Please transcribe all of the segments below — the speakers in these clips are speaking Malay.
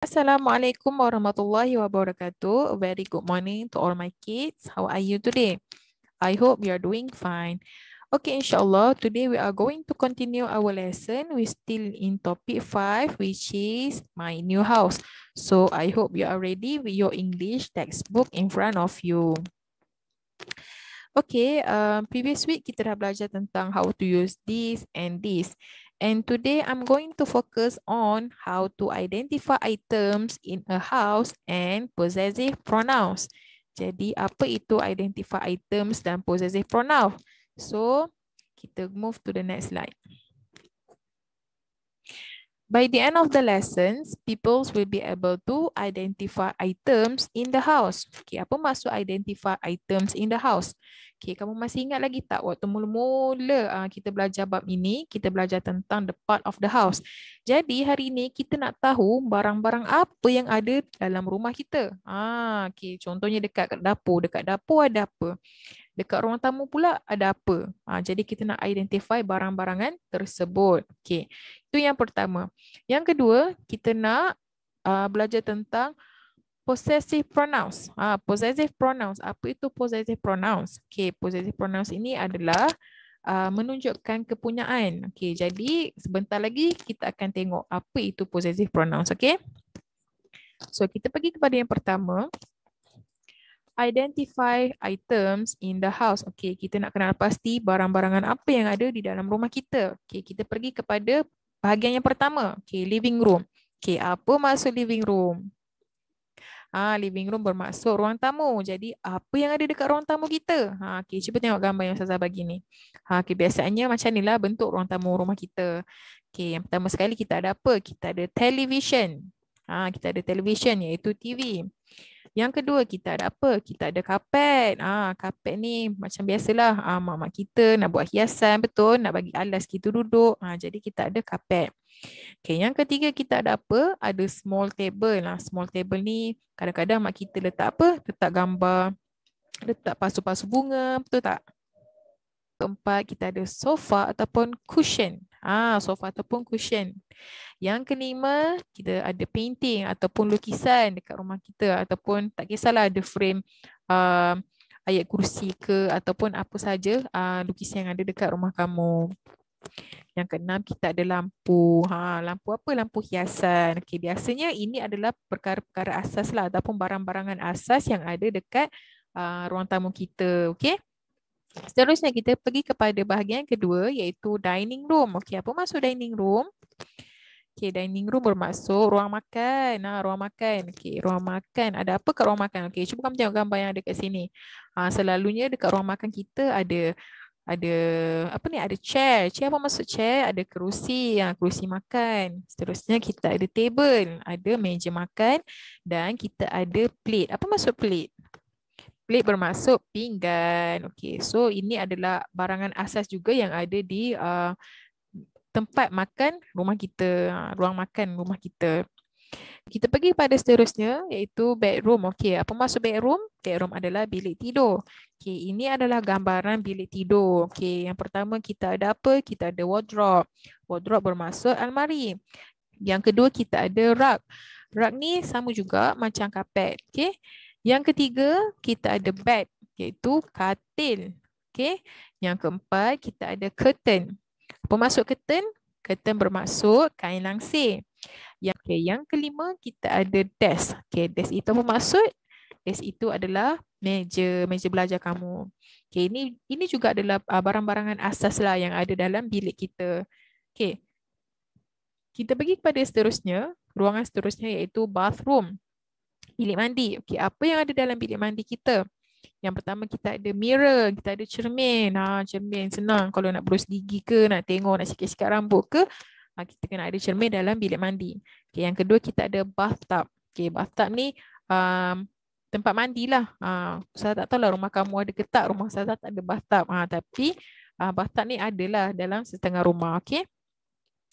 Assalamualaikum warahmatullahi wabarakatuh. Very good morning to all my kids. How are you today? I hope you are doing fine. Okay, inshallah, today we are going to continue our lesson. We still in topic 5, which is my new house. So I hope you are ready with your English textbook in front of you. Okay, um, previous week kita dah belajar tentang how to use this and this. And today I'm going to focus on how to identify items in a house and possessive pronouns. Jadi apa itu identify items dan possessive pronoun? So kita move to the next slide. By the end of the lessons, people will be able to identify items in the house. Okay, apa maksud identify items in the house? Okay, kamu masih ingat lagi tak waktu mula-mula uh, kita belajar bab ini, kita belajar tentang the part of the house. Jadi hari ini kita nak tahu barang-barang apa yang ada dalam rumah kita. Ah, okay, contohnya dekat dapur, dekat dapur ada apa? Dekat ruang tamu pula ada apa? Ha, jadi kita nak identify barang-barangan tersebut. Okay. Itu yang pertama. Yang kedua, kita nak uh, belajar tentang possessive pronouns. Ha, possessive pronouns. Apa itu possessive pronouns? Okay, possessive pronouns ini adalah uh, menunjukkan kepunyaan. Okay, jadi sebentar lagi kita akan tengok apa itu possessive pronouns. Okay. So kita pergi kepada yang pertama identify items in the house. Okay, kita nak kenal pasti barang-barangan apa yang ada di dalam rumah kita. Okay, kita pergi kepada bahagian yang pertama. Okay, living room. Okay, apa maksud living room? Ah, living room bermaksud ruang tamu. Jadi, apa yang ada dekat ruang tamu kita? Ha, okay, cuba tengok gambar yang saya bagi ni. Ha, okay, biasanya macam ni lah bentuk ruang tamu rumah kita. Okay, yang pertama sekali kita ada apa? Kita ada television. Ha, kita ada television iaitu TV. Yang kedua kita ada apa? Kita ada kapet. Ah, kapet ni macam biasalah ah mak-mak kita nak buat hiasan betul, nak bagi alas kita duduk. Ah, jadi kita ada kapet. Okay, yang ketiga kita ada apa? Ada small table. Nah, small table ni kadang-kadang mak kita letak apa? Letak gambar, letak pasu-pasu bunga, betul tak? Keempat kita ada sofa ataupun cushion. Ah, sofa ataupun cushion. Yang kelima, kita ada painting ataupun lukisan dekat rumah kita ataupun tak kisahlah ada frame uh, ayat kursi ke ataupun apa saja uh, lukisan yang ada dekat rumah kamu. Yang keenam, kita ada lampu. Ha, lampu apa? Lampu hiasan. Okay, biasanya ini adalah perkara-perkara asas lah ataupun barang-barangan asas yang ada dekat uh, ruang tamu kita. Okay. Seterusnya kita pergi kepada bahagian kedua iaitu dining room. Okay, apa maksud dining room? Okay, dining room bermaksud ruang makan. Ha, ruang makan. Okay, ruang makan. Ada apa kat ruang makan? Okay, cuba kamu tengok gambar yang ada kat sini. Ha, selalunya dekat ruang makan kita ada ada apa ni? Ada chair. Chair apa maksud chair? Ada kerusi. Ha, kerusi makan. Seterusnya kita ada table. Ada meja makan. Dan kita ada plate. Apa maksud plate? Plate bermaksud pinggan. Okay, so ini adalah barangan asas juga yang ada di uh, tempat makan rumah kita, ha, ruang makan rumah kita. Kita pergi pada seterusnya iaitu bedroom. Okey, apa maksud bedroom? Bedroom adalah bilik tidur. Okey, ini adalah gambaran bilik tidur. Okey, yang pertama kita ada apa? Kita ada wardrobe. Wardrobe bermaksud almari. Yang kedua kita ada rug. Rug ni sama juga macam kapet. Okey. Yang ketiga kita ada bed iaitu katil. Okey. Yang keempat kita ada curtain. Apa maksud curtain? Curtain bermaksud kain langsir. Yang okay, yang kelima kita ada desk. Okay, desk itu apa maksud? Desk itu adalah meja, meja belajar kamu. Okay, ini ini juga adalah uh, barang-barangan asas lah yang ada dalam bilik kita. Okay. Kita pergi kepada seterusnya, ruangan seterusnya iaitu bathroom. Bilik mandi. Okay, apa yang ada dalam bilik mandi kita? Yang pertama kita ada mirror, kita ada cermin. Ha, cermin senang kalau nak berus gigi ke, nak tengok, nak sikat-sikat rambut ke. Ha, kita kena ada cermin dalam bilik mandi. Okay, yang kedua kita ada bathtub. Okay, bathtub ni um, tempat mandi lah. Ha, saya tak tahu lah rumah kamu ada ke tak, rumah saya tak ada bathtub. Ha, tapi uh, bathtub ni adalah dalam setengah rumah. Okay.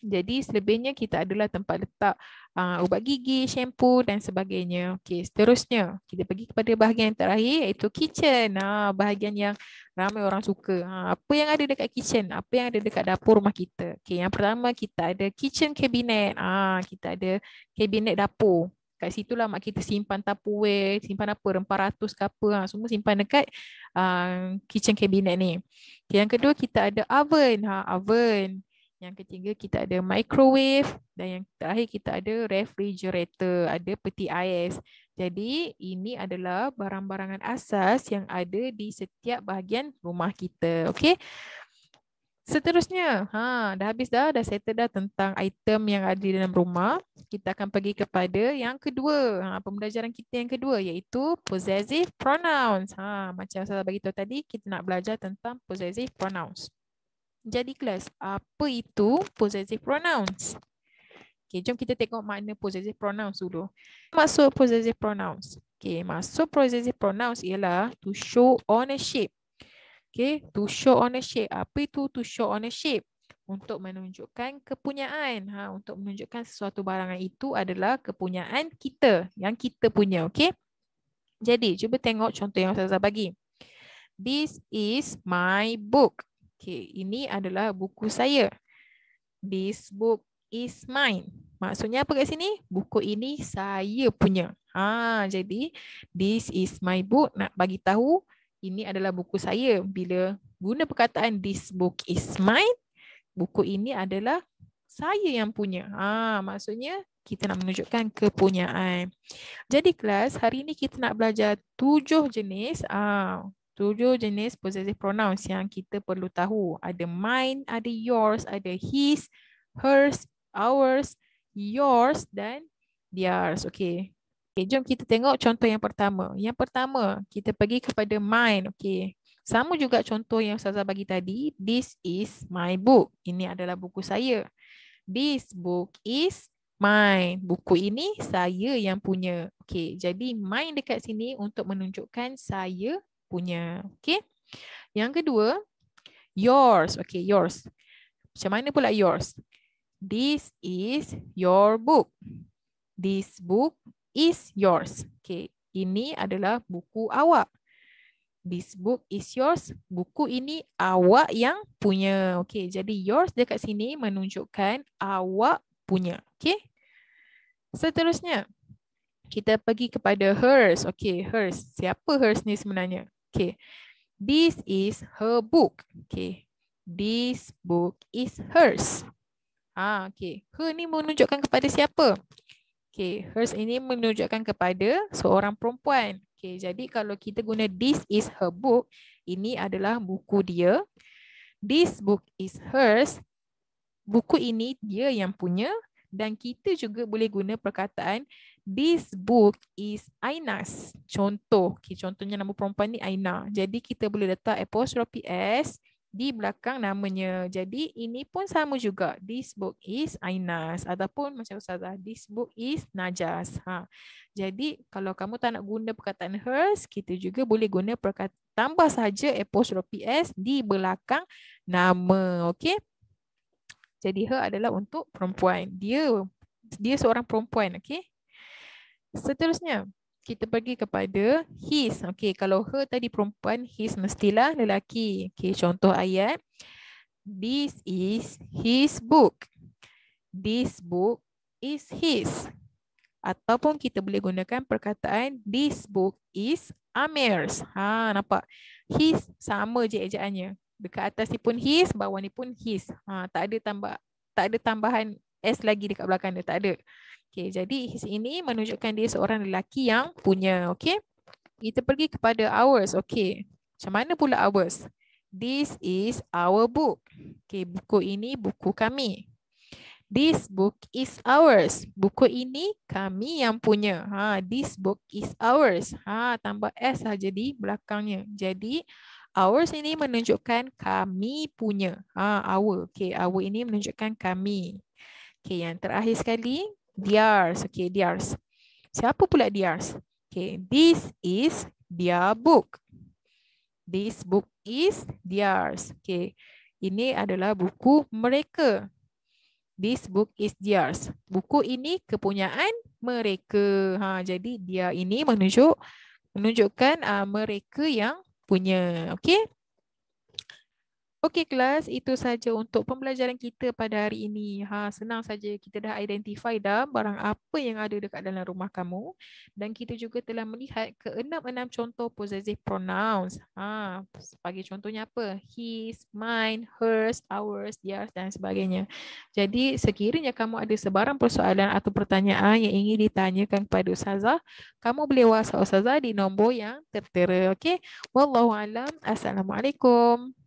Jadi selebihnya kita adalah tempat letak uh, ubat gigi, shampoo dan sebagainya. Okey, seterusnya kita pergi kepada bahagian yang terakhir iaitu kitchen. Uh, bahagian yang ramai orang suka. Uh, apa yang ada dekat kitchen? Apa yang ada dekat dapur rumah kita? Okey, yang pertama kita ada kitchen cabinet. Uh, kita ada kabinet dapur. Kat situ lah mak kita simpan tupperware, simpan apa, rempah ratus ke apa. Ha, semua simpan dekat uh, kitchen cabinet ni. Okay, yang kedua kita ada oven. Ha, oven. Yang ketiga kita ada microwave dan yang terakhir kita ada refrigerator, ada peti ais. Jadi ini adalah barang-barangan asas yang ada di setiap bahagian rumah kita. Okey. Seterusnya, ha dah habis dah, dah settle dah tentang item yang ada di dalam rumah. Kita akan pergi kepada yang kedua. Ha pembelajaran kita yang kedua iaitu possessive pronouns. Ha macam saya bagi tahu tadi, kita nak belajar tentang possessive pronouns. Jadi kelas, apa itu possessive pronouns? Okay, jom kita tengok makna possessive pronouns dulu. Maksud possessive pronouns. Okay, maksud possessive pronouns ialah to show ownership. Okay, to show ownership. Apa itu to show ownership? Untuk menunjukkan kepunyaan. Ha, untuk menunjukkan sesuatu barangan itu adalah kepunyaan kita. Yang kita punya, okay? Jadi, cuba tengok contoh yang saya bagi. This is my book. Okay, ini adalah buku saya. This book is mine. Maksudnya apa kat sini? Buku ini saya punya. Ha, jadi this is my book nak bagi tahu ini adalah buku saya. Bila guna perkataan this book is mine, buku ini adalah saya yang punya. Ha, maksudnya kita nak menunjukkan kepunyaan. Jadi kelas hari ini kita nak belajar tujuh jenis ah tujuh jenis possessive pronouns yang kita perlu tahu. Ada mine, ada yours, ada his, hers, ours, yours dan theirs. Okay. okay. Jom kita tengok contoh yang pertama. Yang pertama, kita pergi kepada mine. Okay. Sama juga contoh yang Ustazah bagi tadi. This is my book. Ini adalah buku saya. This book is mine. Buku ini saya yang punya. Okay. Jadi mine dekat sini untuk menunjukkan saya punya. Okay. Yang kedua, yours. Okay, yours. Macam mana pula yours? This is your book. This book is yours. Okay, ini adalah buku awak. This book is yours. Buku ini awak yang punya. Okay, jadi yours dekat sini menunjukkan awak punya. Okay. Seterusnya, kita pergi kepada hers. Okay, hers. Siapa hers ni sebenarnya? Okay. This is her book. Okay. This book is hers. Ah, okay. Her ni menunjukkan kepada siapa? Okay. Hers ini menunjukkan kepada seorang perempuan. Okay. Jadi kalau kita guna this is her book, ini adalah buku dia. This book is hers. Buku ini dia yang punya dan kita juga boleh guna perkataan this book is Aina's. Contoh, okay, contohnya nama perempuan ni Aina. Jadi kita boleh letak apostrophe S di belakang namanya. Jadi ini pun sama juga. This book is Aina's. Ataupun macam Ustazah, this book is Najas. Ha. Jadi kalau kamu tak nak guna perkataan hers, kita juga boleh guna perkataan tambah saja apostrophe S di belakang nama. Okay. Jadi her adalah untuk perempuan. Dia dia seorang perempuan. Okay. Seterusnya, kita pergi kepada his. Okey, kalau her tadi perempuan, his mestilah lelaki. Okey, contoh ayat. This is his book. This book is his. Ataupun kita boleh gunakan perkataan this book is Amir's. Ha, nampak? His sama je ejaannya. Dekat atas ni pun his, bawah ni pun his. Ha, tak ada tambah tak ada tambahan S lagi dekat belakang dia, tak ada. Okay, jadi his ini menunjukkan dia seorang lelaki yang punya. Okay. Kita pergi kepada ours. Okay. Macam mana pula ours? This is our book. Okay, buku ini buku kami. This book is ours. Buku ini kami yang punya. Ha, this book is ours. Ha, tambah S saja di belakangnya. Jadi ours ini menunjukkan kami punya. Ha, our. Okay, our ini menunjukkan kami. Okay, yang terakhir sekali theirs. Okay, theirs. Siapa pula theirs? Okay, this is their book. This book is theirs. Okay, ini adalah buku mereka. This book is theirs. Buku ini kepunyaan mereka. Ha, jadi dia ini menunjuk menunjukkan uh, mereka yang punya. Okay. Okey kelas, itu saja untuk pembelajaran kita pada hari ini. Ha, senang saja kita dah identify dah barang apa yang ada dekat dalam rumah kamu dan kita juga telah melihat ke enam-enam contoh possessive pronouns. Ha, sebagai contohnya apa? His, mine, hers, ours, theirs dan sebagainya. Jadi sekiranya kamu ada sebarang persoalan atau pertanyaan yang ingin ditanyakan kepada Ustazah, kamu boleh WhatsApp Ustazah di nombor yang tertera. Okey. Wallahu alam. Assalamualaikum.